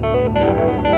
Música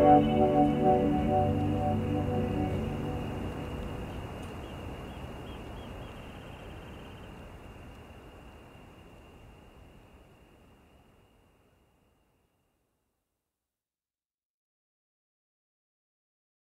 Thank you.